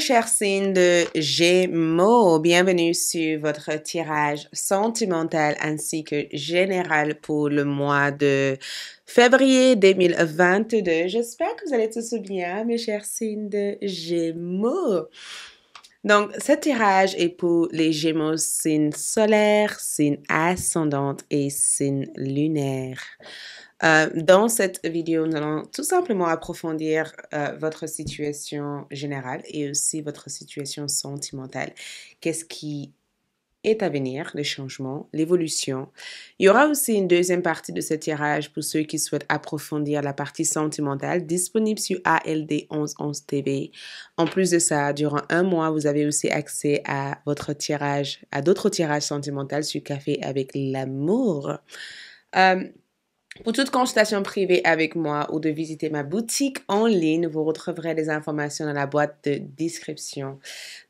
mes chers signes de Gémeaux, bienvenue sur votre tirage sentimental ainsi que général pour le mois de février 2022. J'espère que vous allez tous bien, mes chers signes de Gémeaux. Donc, ce tirage est pour les Gémeaux signes solaires, signes ascendantes et signes lunaires. Euh, dans cette vidéo, nous allons tout simplement approfondir euh, votre situation générale et aussi votre situation sentimentale. Qu'est-ce qui est à venir, les changements, l'évolution? Il y aura aussi une deuxième partie de ce tirage pour ceux qui souhaitent approfondir la partie sentimentale disponible sur ALD 1111 TV. En plus de ça, durant un mois, vous avez aussi accès à votre tirage, à d'autres tirages sentimentaux sur Café avec l'amour. Euh, pour toute consultation privée avec moi ou de visiter ma boutique en ligne, vous retrouverez les informations dans la boîte de description.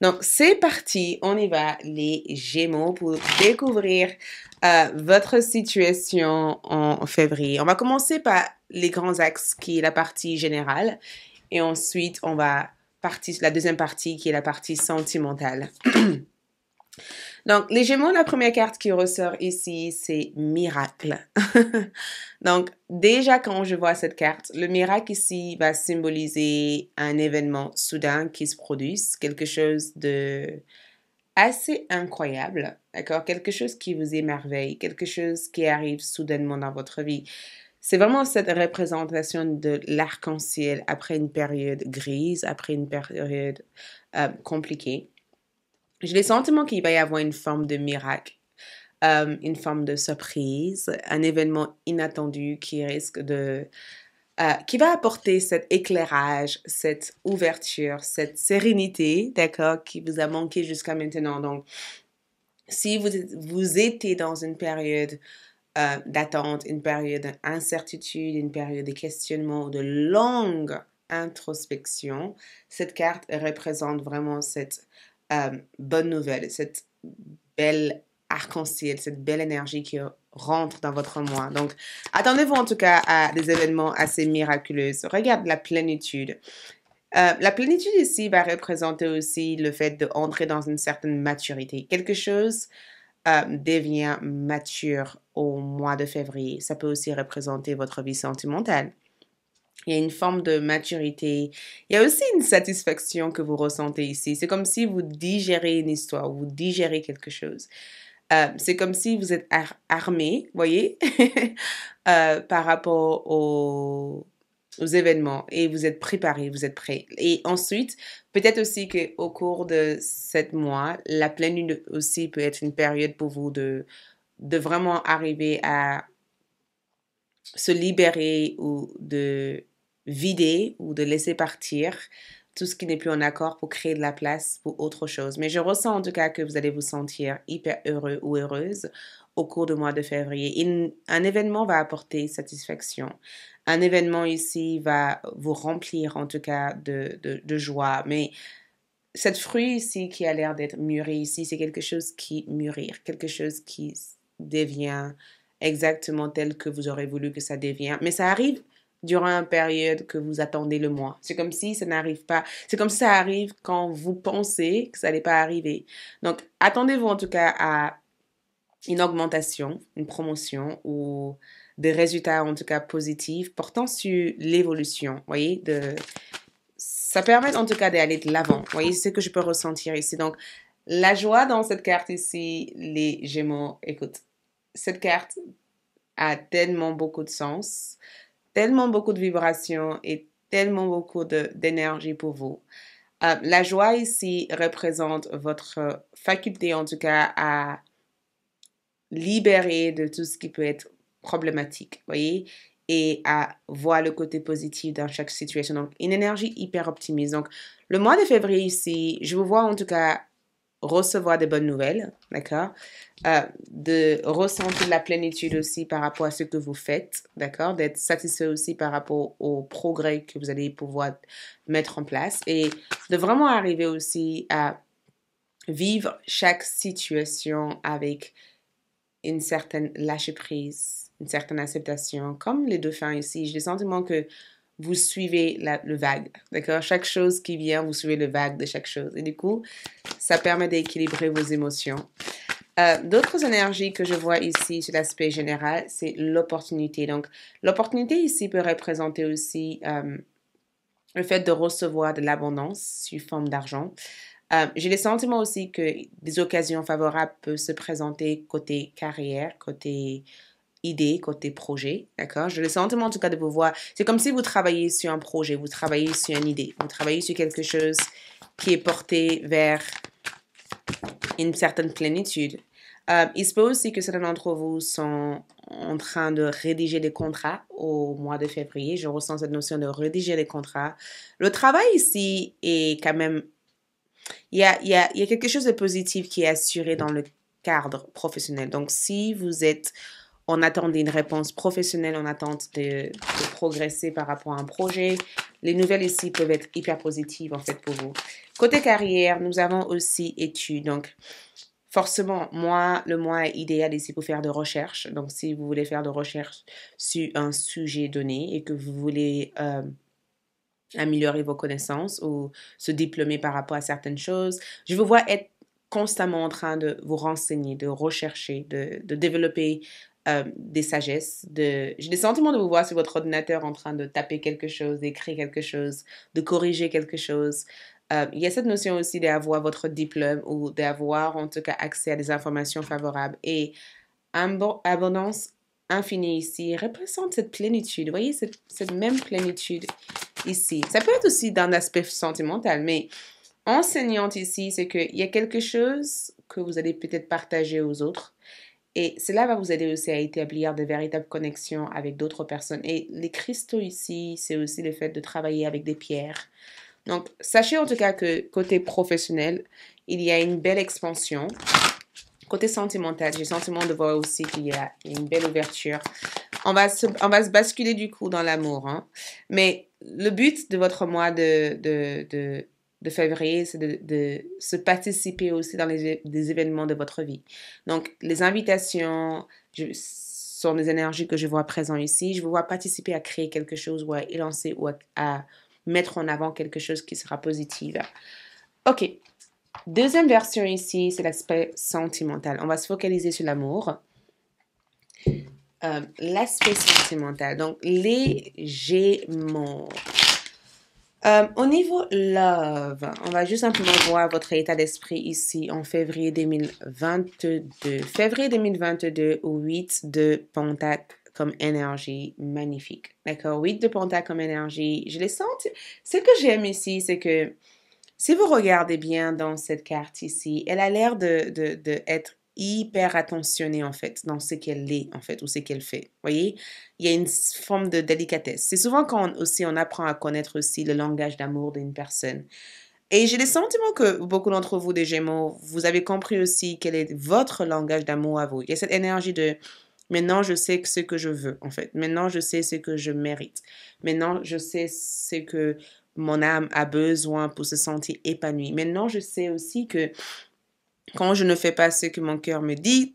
Donc, c'est parti, on y va, les Gémeaux, pour découvrir euh, votre situation en février. On va commencer par les grands axes qui est la partie générale et ensuite on va partir la deuxième partie qui est la partie sentimentale. Donc, les Gémeaux, la première carte qui ressort ici, c'est miracle. Donc, déjà quand je vois cette carte, le miracle ici va symboliser un événement soudain qui se produit, quelque chose de assez incroyable, d'accord? Quelque chose qui vous émerveille, quelque chose qui arrive soudainement dans votre vie. C'est vraiment cette représentation de l'arc-en-ciel après une période grise, après une période euh, compliquée. J'ai le sentiment qu'il va y avoir une forme de miracle, euh, une forme de surprise, un événement inattendu qui risque de... Euh, qui va apporter cet éclairage, cette ouverture, cette sérénité, d'accord, qui vous a manqué jusqu'à maintenant. Donc, si vous, vous étiez dans une période euh, d'attente, une période d'incertitude, une période de questionnement, de longue introspection, cette carte représente vraiment cette euh, bonne nouvelle, cette belle arc-en-ciel, cette belle énergie qui rentre dans votre mois. Donc, attendez-vous en tout cas à des événements assez miraculeux. Regarde la plénitude. Euh, la plénitude ici va représenter aussi le fait d'entrer dans une certaine maturité. Quelque chose euh, devient mature au mois de février. Ça peut aussi représenter votre vie sentimentale. Il y a une forme de maturité. Il y a aussi une satisfaction que vous ressentez ici. C'est comme si vous digérez une histoire, vous digérez quelque chose. Euh, c'est comme si vous êtes armé, voyez, euh, par rapport aux, aux, événements et vous êtes préparé, vous êtes prêt. Et ensuite, peut-être aussi qu'au cours de sept mois, la pleine lune aussi peut être une période pour vous de, de vraiment arriver à se libérer ou de vider ou de laisser partir tout ce qui n'est plus en accord pour créer de la place pour autre chose. Mais je ressens en tout cas que vous allez vous sentir hyper heureux ou heureuse au cours du mois de février. un événement va apporter satisfaction. Un événement ici va vous remplir en tout cas de, de, joie. Mais cette fruit ici qui a l'air d'être mûri ici, c'est quelque chose qui mûrit, quelque chose qui devient exactement tel que vous aurez voulu que ça devienne. Mais ça arrive durant une période que vous attendez le mois. C'est comme si ça n'arrive pas. C'est comme si ça arrive quand vous pensez que ça n'allait pas arriver. Donc, attendez-vous en tout cas à une augmentation, une promotion ou des résultats en tout cas positifs portant sur l'évolution. voyez, de ça permet en tout cas d'aller de l'avant. voyez, c'est ce que je peux ressentir ici. Donc, la joie dans cette carte ici, les Gémeaux, écoute, cette carte a tellement beaucoup de sens tellement beaucoup de vibrations et tellement beaucoup d'énergie pour vous. Euh, la joie ici représente votre faculté, en tout cas, à libérer de tout ce qui peut être problématique, voyez, et à voir le côté positif dans chaque situation. Donc, une énergie hyper optimiste. Donc, le mois de février ici, je vous vois en tout cas recevoir des bonnes nouvelles, d'accord? Euh, De ressentir la plénitude aussi par rapport à ce que vous faites, d'accord? D'être satisfait aussi par rapport au progrès que vous allez pouvoir mettre en place et de vraiment arriver aussi à vivre chaque situation avec une certaine lâcher prise, une certaine acceptation. Comme les dauphins ici, j'ai le sentiment que vous suivez le vague, d'accord? Chaque chose qui vient, vous suivez le vague de chaque chose. Et du coup, ça permet d'équilibrer vos émotions. Euh, d'autres énergies que je vois ici sur l'aspect général, c'est l'opportunité. Donc, l'opportunité ici peut représenter aussi euh, le fait de recevoir de l'abondance sous forme d'argent. Euh, j'ai le sentiment aussi que des occasions favorables peuvent se présenter côté carrière, côté idée, côté projet, d'accord? J'ai le sentiment en tout cas de vous voir. C'est comme si vous travaillez sur un projet, vous travaillez sur une idée, vous travaillez sur quelque chose qui est porté vers une certaine plénitude. Euh, il se peut aussi que certains d'entre vous sont en train de rédiger des contrats au mois de février. Je ressens cette notion de rédiger les contrats. Le travail ici est quand même... Il y a quelque chose de positif qui est assuré dans le cadre professionnel. Donc, si vous êtes en attente d'une réponse professionnelle, en attente de, progresser par rapport à un projet. Les nouvelles ici peuvent être hyper positives en fait pour vous. Côté carrière, nous avons aussi études. Donc, forcément, moi, le mois idéal ici pour faire de recherche. Donc, si vous voulez faire de recherche sur un sujet donné et que vous voulez euh, améliorer vos connaissances ou se diplômer par rapport à certaines choses, je vous vois être constamment en train de vous renseigner, de rechercher, de développer euh, des sagesses. De... J'ai des sentiments de vous voir sur votre ordinateur en train de taper quelque chose, d'écrire quelque chose, de corriger quelque chose. Euh, il y a cette notion aussi d'avoir votre diplôme ou d'avoir en tout cas accès à des informations favorables. Et abondance infinie ici représente cette plénitude. Vous voyez, cette, cette même plénitude ici. Ça peut être aussi d'un aspect sentimental, mais enseignante ici, c'est qu'il y a quelque chose que vous allez peut-être partager aux autres. Et cela va vous aider aussi à établir de véritables connexions avec d'autres personnes. Et les cristaux ici, c'est aussi le fait de travailler avec des pierres, donc, sachez en tout cas que côté professionnel, il y a une belle expansion. Côté sentimental, j'ai le sentiment de voir aussi qu'il y a une belle ouverture. On va se, basculer du coup dans l'amour. Hein. Mais le but de votre mois de, de, de février, c'est de, se participer aussi dans les des événements de votre vie. Donc, les invitations sont des énergies que je vois présentes ici. Je vous vois participer à créer quelque chose ou à lancer ou à mettre en avant quelque chose qui sera positif. OK. Deuxième version ici, c'est l'aspect sentimental. On va se focaliser sur l'amour. Euh, l'aspect sentimental. Donc, les Gémeaux. Euh, au niveau love, on va juste simplement voir votre état d'esprit ici en février 2022. Février 2022 au 8 de Pentacle comme énergie magnifique. D'accord? 8 de Pentacle comme énergie. Je les sens. Ce que j'aime ici, c'est que si vous regardez bien dans cette carte ici, elle a l'air de, de, de, être hyper attentionnée en fait dans ce qu'elle est en fait ou ce qu'elle fait. Vous voyez, il y a une forme de délicatesse. C'est souvent quand aussi on apprend à connaître aussi le langage d'amour d'une personne. Et j'ai le sentiment que beaucoup d'entre vous, des Gémeaux, vous avez compris aussi quel est votre langage d'amour à vous. Il y a cette énergie de Maintenant, je sais ce que je veux, en fait. Maintenant, je sais ce que je mérite. Maintenant, je sais ce que mon âme a besoin pour se sentir épanouie. Maintenant, je sais aussi que quand je ne fais pas ce que mon cœur me dit,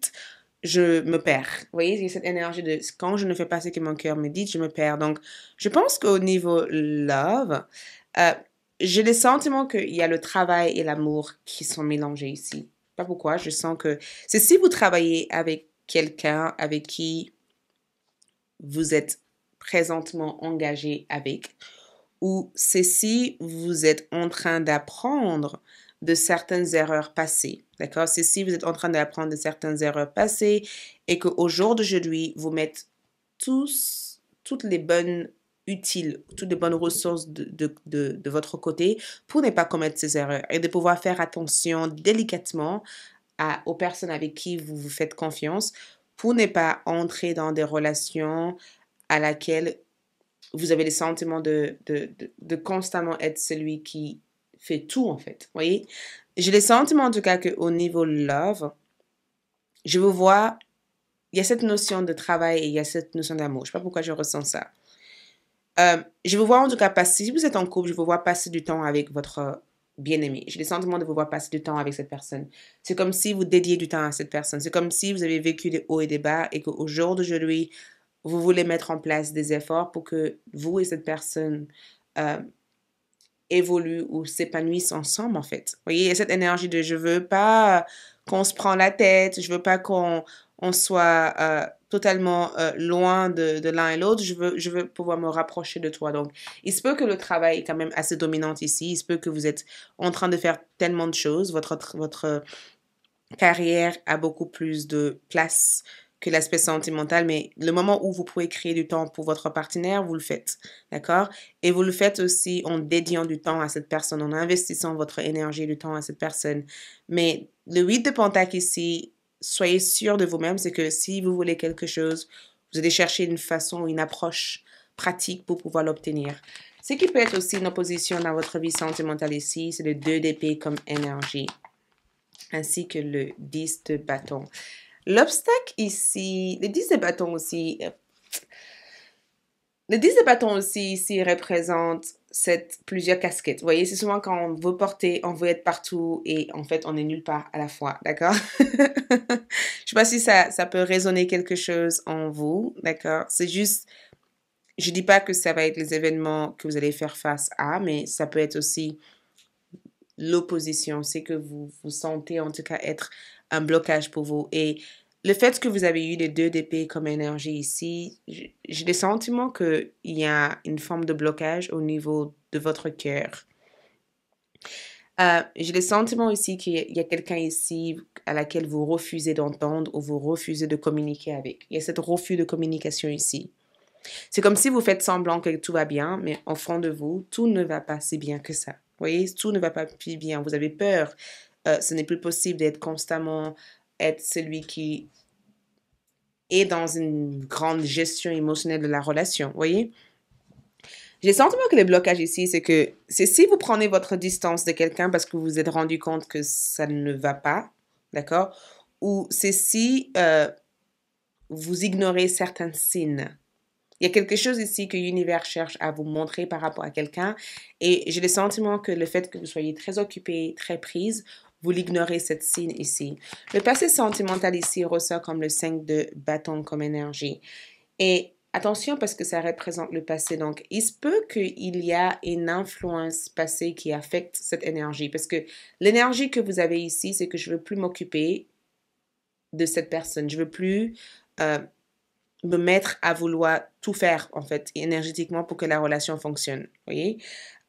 je me perds. Vous voyez, il y a cette énergie de quand je ne fais pas ce que mon cœur me dit, je me perds. Donc, je pense qu'au niveau love, euh, j'ai le sentiment qu'il y a le travail et l'amour qui sont mélangés ici. Pas pourquoi, je sens que c'est si vous travaillez avec quelqu'un avec qui vous êtes présentement engagé avec, ou c'est si vous êtes en train d'apprendre de certaines erreurs passées. D'accord? C'est si vous êtes en train d'apprendre de certaines erreurs passées et qu'au jour d'aujourd'hui, vous mettez tous, toutes les bonnes utiles, toutes les bonnes ressources de, de, de, votre côté pour ne pas commettre ces erreurs et de pouvoir faire attention délicatement aux personnes avec qui vous vous faites confiance pour ne pas entrer dans des relations à laquelle vous avez le sentiment de, de, de, de constamment être celui qui fait tout en fait. Vous voyez? J'ai le sentiment en tout cas qu'au niveau love, je vous vois, il y a cette notion de travail et il y a cette notion d'amour. Je ne sais pas pourquoi je ressens ça. Euh, je vous vois en tout cas passer, si vous êtes en couple, je vous vois passer du temps avec votre bien-aimé. J'ai le sentiment de vous voir passer du temps avec cette personne. C'est comme si vous dédiez du temps à cette personne. C'est comme si vous avez vécu des hauts et des bas et qu'au jour d'aujourd'hui, vous voulez mettre en place des efforts pour que vous et cette personne euh, évoluent ou s'épanouissent ensemble, en fait. Vous voyez, il y a cette énergie de je veux pas qu'on se prend la tête, je veux pas qu'on on soit euh, totalement euh, loin de, de l'un et l'autre, je veux, je veux pouvoir me rapprocher de toi. Donc, il se peut que le travail est quand même assez dominant ici, il se peut que vous êtes en train de faire tellement de choses, votre, votre carrière a beaucoup plus de place l'aspect sentimental, mais le moment où vous pouvez créer du temps pour votre partenaire, vous le faites, d'accord? Et vous le faites aussi en dédiant du temps à cette personne, en investissant votre énergie du temps à cette personne. Mais le 8 de Pentacle ici, soyez sûr de vous-même, c'est que si vous voulez quelque chose, vous allez chercher une façon, une approche pratique pour pouvoir l'obtenir. Ce qui peut être aussi une opposition dans votre vie sentimentale ici, c'est le 2 d'épée comme énergie, ainsi que le 10 de bâton. L'obstacle ici, le 10 de bâton aussi, le 10 de bâton aussi ici représente cette, plusieurs casquettes. Vous voyez, c'est souvent quand on veut porter, on veut être partout et en fait on est nulle part à la fois, d'accord? Je sais pas si ça, ça peut résonner quelque chose en vous, d'accord? C'est juste, je dis pas que ça va être les événements que vous allez faire face à, mais ça peut être aussi l'opposition, c'est que vous vous sentez en tout cas être un blocage pour vous. Et le fait que vous avez eu les deux d'épée comme énergie ici, j'ai le sentiment qu'il y a une forme de blocage au niveau de votre cœur. Euh, j'ai le sentiment aussi qu'il y a quelqu'un ici à laquelle vous refusez d'entendre ou vous refusez de communiquer avec. Il y a cette refus de communication ici. C'est comme si vous faites semblant que tout va bien, mais au fond de vous, tout ne va pas si bien que ça. Vous voyez, tout ne va pas bien. Vous avez peur. Euh, ce n'est plus possible d'être constamment être celui qui est dans une grande gestion émotionnelle de la relation. Voyez? J'ai le sentiment que le blocage ici, c'est que c'est si vous prenez votre distance de quelqu'un parce que vous vous êtes rendu compte que ça ne va pas, d'accord? Ou c'est si euh, vous ignorez certains signes. Il y a quelque chose ici que l'univers cherche à vous montrer par rapport à quelqu'un. Et j'ai le sentiment que le fait que vous soyez très occupé, très prise, vous l'ignorez cette signe ici. Le passé sentimental ici ressort comme le 5 de bâton comme énergie. Et attention parce que ça représente le passé. Donc, il se peut qu'il y a une influence passée qui affecte cette énergie. Parce que l'énergie que vous avez ici, c'est que je veux plus m'occuper de cette personne. Je veux plus euh, me mettre à vouloir tout faire, en fait, énergétiquement pour que la relation fonctionne. Voyez?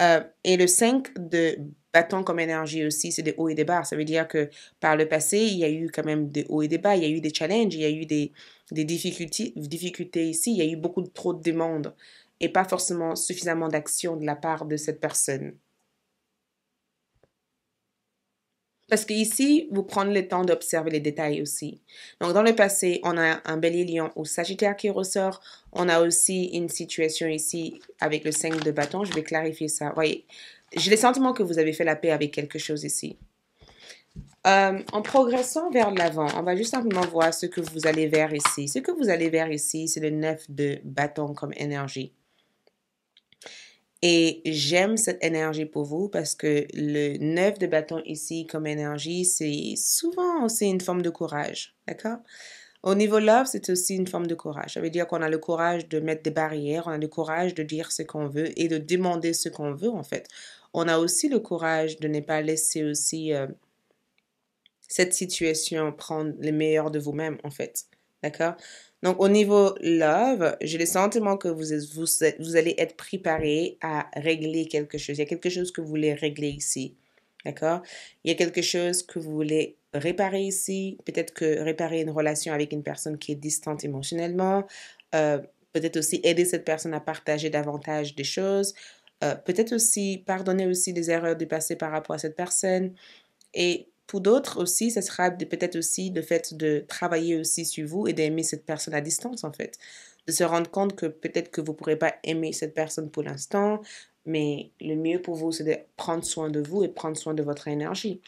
Euh, et le 5 de bâton comme énergie aussi, c'est des hauts et des bas. Ça veut dire que par le passé, il y a eu quand même des hauts et des bas, il y a eu des challenges, il y a eu des, des difficultés, difficultés ici, il y a eu beaucoup trop de demandes et pas forcément suffisamment d'action de la part de cette personne. Parce qu'ici, vous prenez le temps d'observer les détails aussi. Donc, dans le passé, on a un bélier lion ou sagittaire qui ressort. On a aussi une situation ici avec le 5 de bâton. Je vais clarifier ça. Voyez, j'ai le sentiment que vous avez fait la paix avec quelque chose ici. Euh, en progressant vers l'avant, on va juste simplement voir ce que vous allez vers ici. Ce que vous allez vers ici, c'est le 9 de bâton comme énergie. Et j'aime cette énergie pour vous parce que le 9 de bâton ici comme énergie, c'est souvent aussi une forme de courage. D'accord? Au niveau love, c'est aussi une forme de courage. Ça veut dire qu'on a le courage de mettre des barrières, on a le courage de dire ce qu'on veut et de demander ce qu'on veut en fait. On a aussi le courage de ne pas laisser aussi euh, cette situation prendre le meilleur de vous-même en fait. D'accord? Donc, au niveau love, j'ai le sentiment que vous, vous, vous allez être préparé à régler quelque chose. Il y a quelque chose que vous voulez régler ici. D'accord? Il y a quelque chose que vous voulez réparer ici. Peut-être que réparer une relation avec une personne qui est distante émotionnellement. Euh, peut-être aussi aider cette personne à partager davantage des choses. Euh, peut-être aussi pardonner aussi des erreurs du passé par rapport à cette personne. Et pour d'autres aussi, ce sera peut-être aussi le fait de travailler aussi sur vous et d'aimer cette personne à distance, en fait. De se rendre compte que peut-être que vous ne pourrez pas aimer cette personne pour l'instant, mais le mieux pour vous, c'est de prendre soin de vous et prendre soin de votre énergie.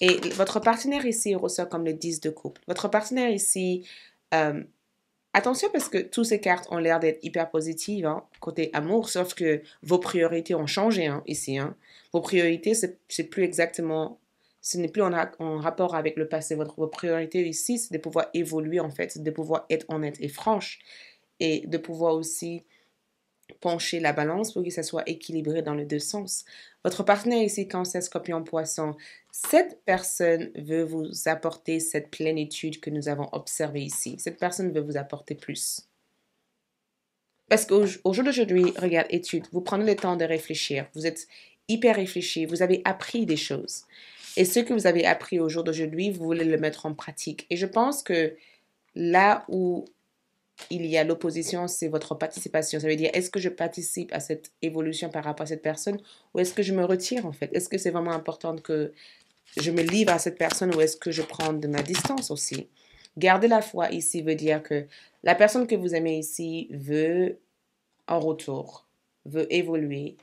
Et votre partenaire ici ressort comme le 10 de coupe. Votre partenaire ici, euh, attention parce que toutes ces cartes ont l'air d'être hyper positives hein, côté amour, sauf que vos priorités ont changé hein, ici. Hein. Vos priorités, c'est plus exactement ce n'est plus en, rapport avec le passé. Votre, priorité ici, c'est de pouvoir évoluer en fait, de pouvoir être honnête et franche. et de pouvoir aussi pencher la balance pour que ça soit équilibré dans les deux sens. Votre partenaire ici, cancer, scorpion, poisson, cette personne veut vous apporter cette plénitude que nous avons observée ici. Cette personne veut vous apporter plus. Parce qu'au jour d'aujourd'hui, regarde, étude, vous prenez le temps de réfléchir, vous êtes hyper réfléchi, vous avez appris des choses. Et ce que vous avez appris au jour d'aujourd'hui, vous voulez le mettre en pratique. Et je pense que là où il y a l'opposition, c'est votre participation. Ça veut dire, est-ce que je participe à cette évolution par rapport à cette personne ou est-ce que je me retire en fait? Est-ce que c'est vraiment important que je me livre à cette personne ou est-ce que je prends de ma distance aussi? Garder la foi ici veut dire que la personne que vous aimez ici veut en retour, veut évoluer,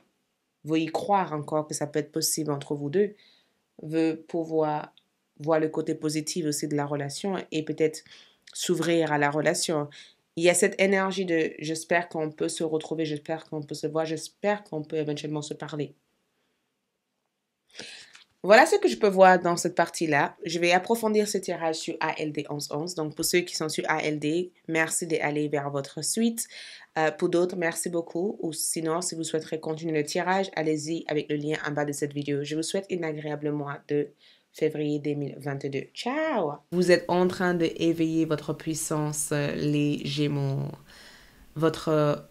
veut y croire encore que ça peut être possible entre vous deux, veut pouvoir voir le côté positif aussi de la relation et peut-être s'ouvrir à la relation il y a cette énergie de j'espère qu'on peut se retrouver, j'espère qu'on peut se voir, j'espère qu'on peut éventuellement se parler. Voilà ce que je peux voir dans cette partie-là. Je vais approfondir ce tirage sur ALD 1111. Donc, pour ceux qui sont sur ALD, merci d'aller vers votre suite. Euh, pour d'autres, merci beaucoup. Ou sinon, si vous souhaiterez continuer le tirage, allez-y avec le lien en bas de cette vidéo. Je vous souhaite une agréable mois de février 2022. Ciao! Vous êtes en train d'éveiller votre puissance, euh, les Gémeaux, votre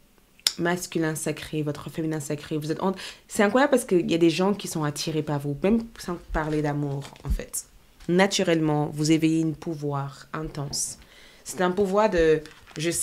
masculin sacré, votre féminin sacré. Vous êtes C'est incroyable parce qu'il y a des gens qui sont attirés par vous, même sans parler d'amour, en fait. Naturellement, vous éveillez un pouvoir intense. C'est un pouvoir de je sais